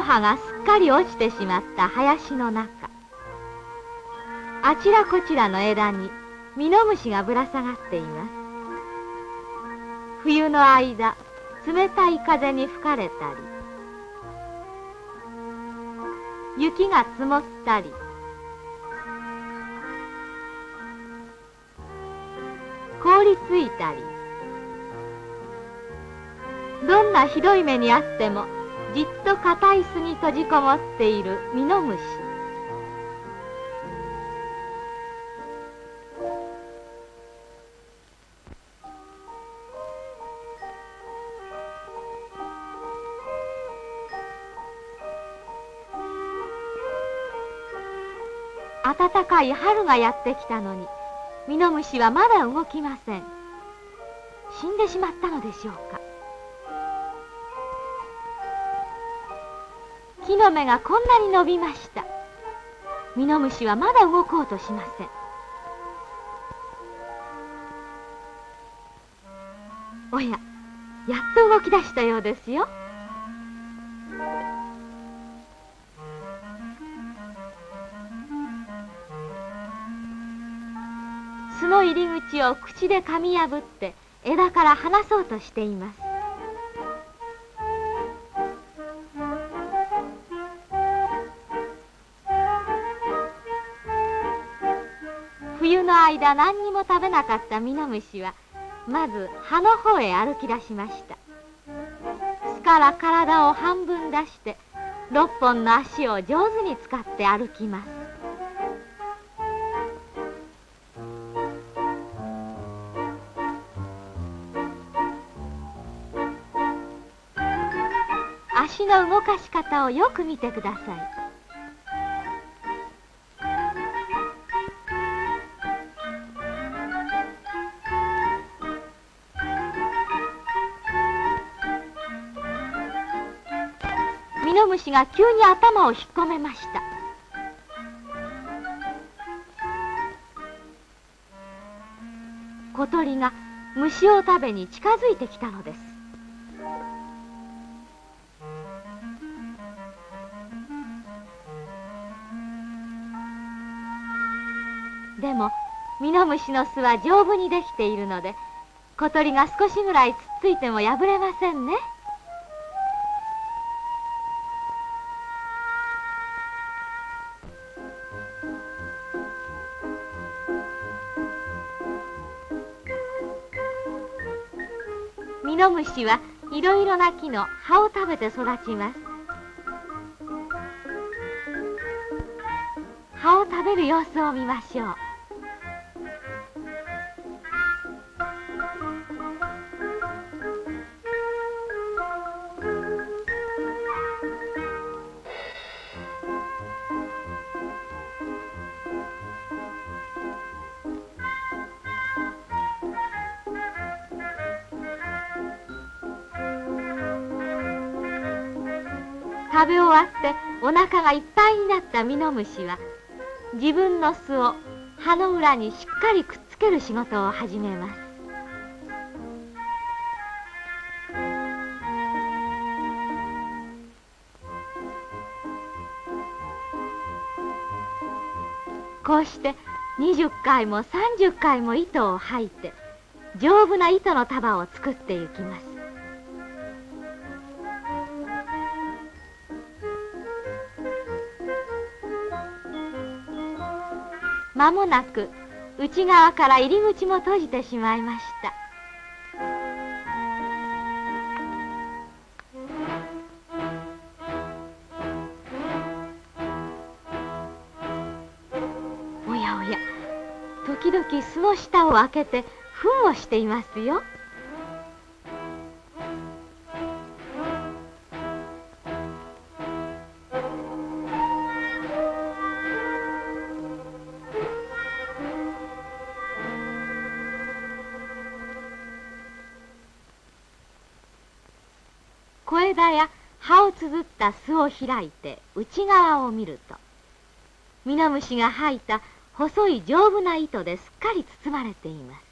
の葉がすっかり落ちてしまった林の中。あちらこちらの枝にミノムシがぶら下がっています。冬の間冷たい風に吹かれたり雪が積もったり凍りついたりどんなひどい目にあってもじっと硬い巣に閉じこもっているミノムシ。暖かい春がやってきたのにミノムシはまだ動きません。死んでしまったのでしょうか。の芽がこんなに伸びました。ミノムシはまだ動こうとしません。おややっと動き出したようですよ。巣の入り口を口で噛み破って枝から離そうとしています。間何にも食べなかったミノムシはまず葉の方へ歩き出しました。巣から体を半分出して6本の足を上手に使って歩きます。足の動かし方をよく見てください。ノムシが急に頭を引っ込めました。小鳥が虫を食べに近づいてきたのです。でもミノムシの巣は丈夫にできているので小鳥が少しぐらいつっついても破れませんね。ノムシはいろいろな木の葉を食べて育ちます。葉を食べる様子を見ましょう。食べ終わってお腹がいっぱいになったミノムシは自分の巣を葉の裏にしっかりくっつける仕事を始めます。こうして20回も30回も糸を吐いて丈夫な糸の束を作っていきます。間もなく内側から入り口も閉じてしまいました。おやおや時々巣の下を開けて糞をしていますよ。小枝や葉をつづった巣を開いて内側を見るとミノムシが吐いた細い丈夫な糸ですっかり包まれています。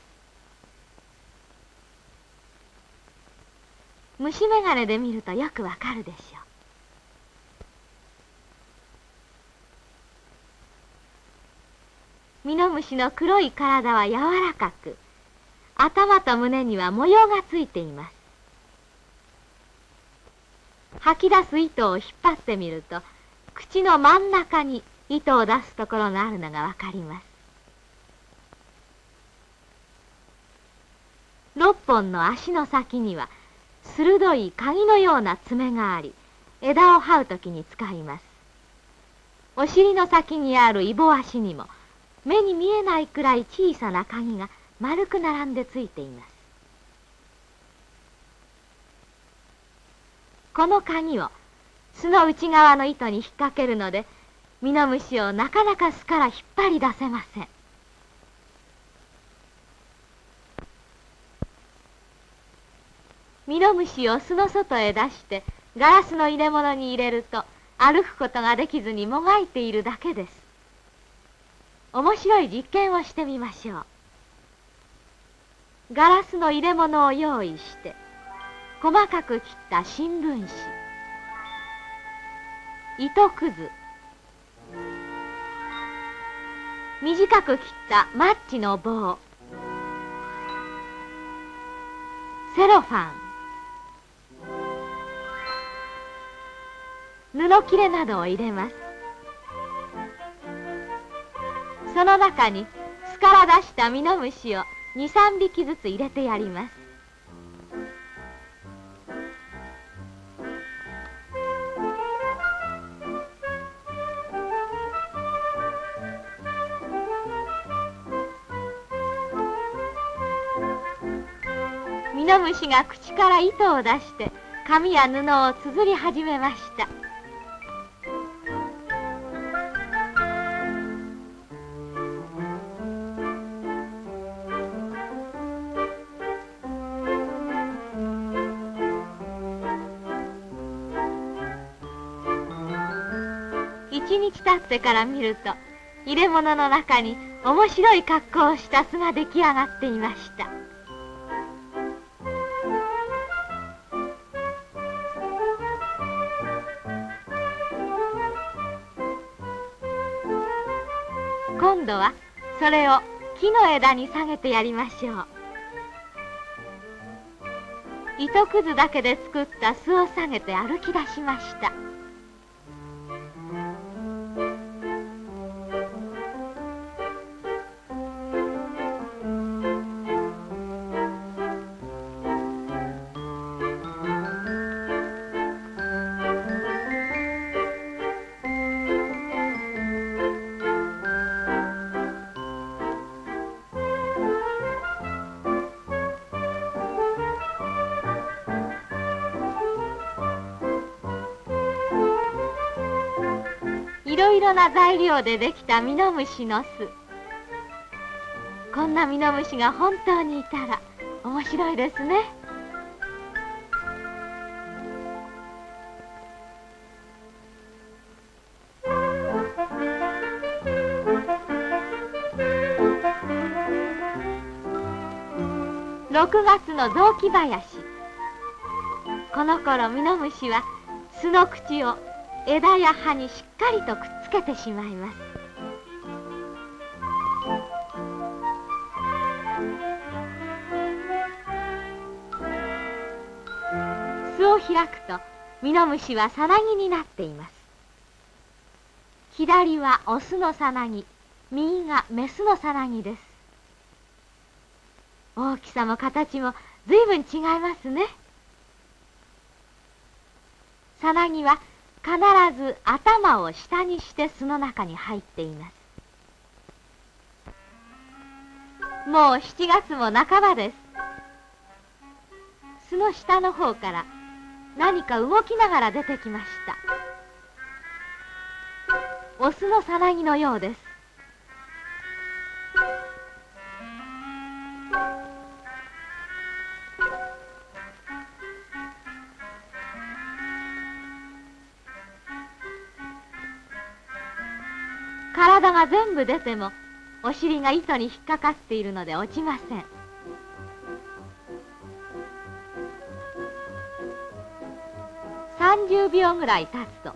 虫眼鏡で見るとよくわかるでしょう。ミノムシの黒い体は柔らかく頭と胸には模様がついています。吐き出す糸を引っ張ってみると口の真ん中に糸を出すところがあるのがわかります。六本の足の先には鋭い鍵のような爪があり枝を這うときに使います。お尻の先にあるイボ足にも目に見えないくらい小さな鍵が丸く並んでついています。この鍵を巣の内側の糸に引っ掛けるのでミノムシをなかなか巣から引っ張り出せません。ミノムシを巣の外へ出してガラスの入れ物に入れると歩くことができずにもがいているだけです。面白い実験をしてみましょう。ガラスの入れ物を用意して細かく切った新聞紙。糸くず。短く切ったマッチの棒。セロファン。布切れなどを入れます。その中に巣から出したミノムシを23匹ずつ入れてやります。ミノムシが口から糸を出して紙や布を綴り始めました。一日経ってから見ると入れ物の中に面白い格好をした巣が出来上がっていました。それを木の枝に下げてやりましょう。糸くずだけで作った巣を下げて歩き出しました。ろいろな材料でできたミノムシの巣。こんなミノムシが本当にいたら面白いですね。6月の雑木林。この頃ミノムシは巣の口を枝や葉にしっかりとくっつけてしまいます。巣を開くとミノムシはさなぎになっています。左はオスのさなぎ右がメスのさなぎです。大きさも形もずいぶん違いますね。さなぎは必ず頭を下にして巣の中に入っています。もう7月も半ばです。巣の下の方から何か動きながら出てきました。オスのさなぎのようです。体が全部出てもお尻が糸に引っかかっているので落ちません。30秒ぐらい経つと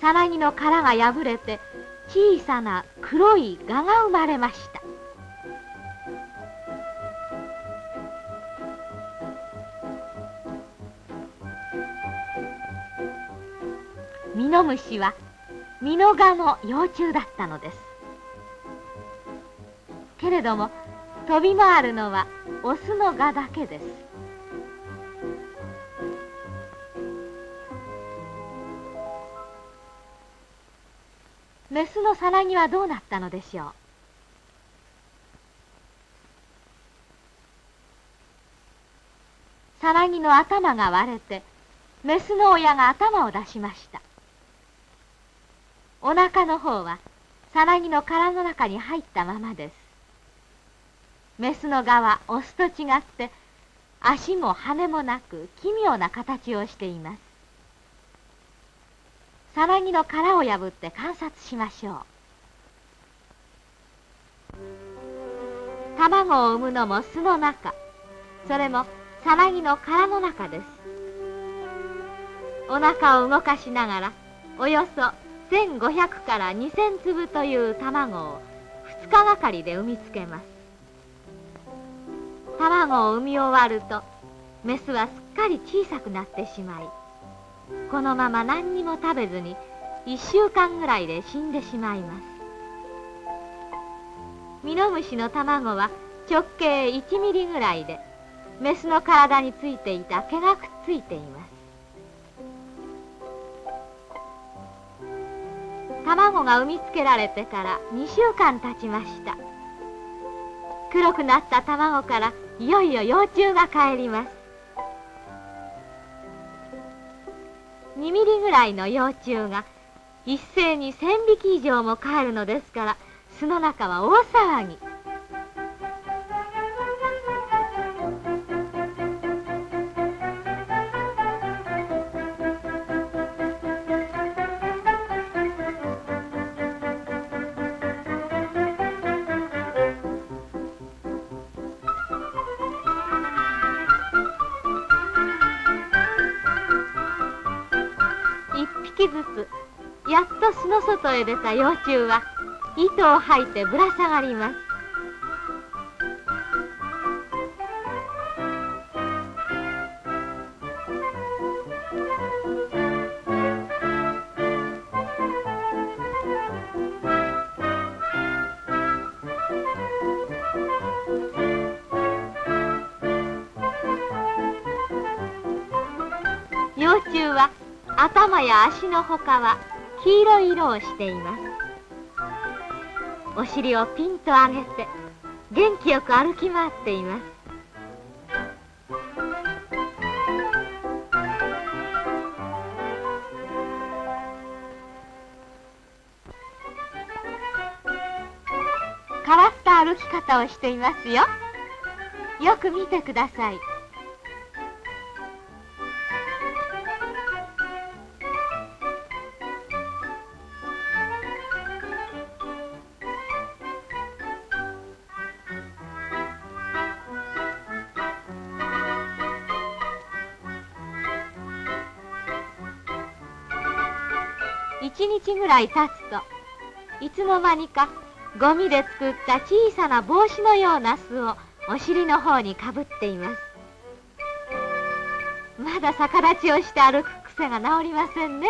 さなぎの殻が破れて小さな黒い蛾が生まれました。ミノムシはミノガの幼虫だったのです。けれども飛び回るのはオスの蛾だけです。メスのさなぎはどうなったのでしょう？さなぎの頭が割れてメスの親が頭を出しました。お腹の方はさなぎの殻の中に入ったままです。メスの側はオスと違って足も羽もなく奇妙な形をしています。さなぎの殻を破って観察しましょう。卵を産むのも巣の中。それもさなぎの殻の中です。お腹を動かしながらおよそ1500から2000粒という卵を2日がかりで産みつけます。卵を産み終わるとメスはすっかり小さくなってしまいこのまま何にも食べずに1週間ぐらいで死んでしまいます。ミノムシの卵は直径1ミリぐらいでメスの体についていた毛がくっついています。卵が産みつけられてから2週間経ちました。黒くなった卵からいよいよ幼虫が帰ります。2ミリぐらいの幼虫が一斉に1000匹以上も帰るのですから巣の中は大騒ぎ。外へ出た幼虫は糸を吐いてぶら下がります。幼虫は頭や足のほかは黄色い色をしています。お尻をピンと上げて元気よく歩き回っています。変わった歩き方をしていますよ。よく見てください。日ぐらい経つといつの間にかゴミで作った小さな帽子のような巣をお尻の方にかぶっています。まだ逆立ちをして歩く癖が治りませんね。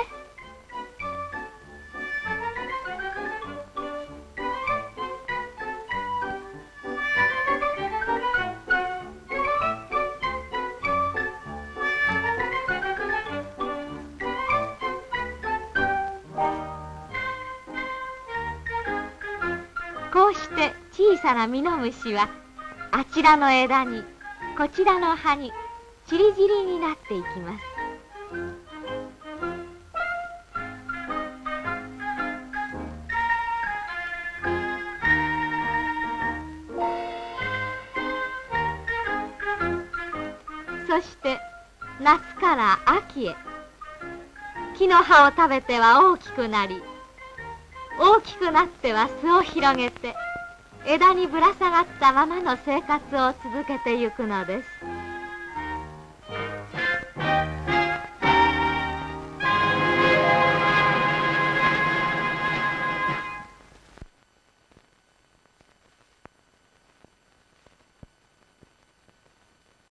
さなミノムシはあちらの枝にこちらの葉にちりぢりになっていきます。そして夏から秋へ。木の葉を食べては大きくなり大きくなっては巣を広げて枝にぶら下がったままの生活を続けてゆくのです。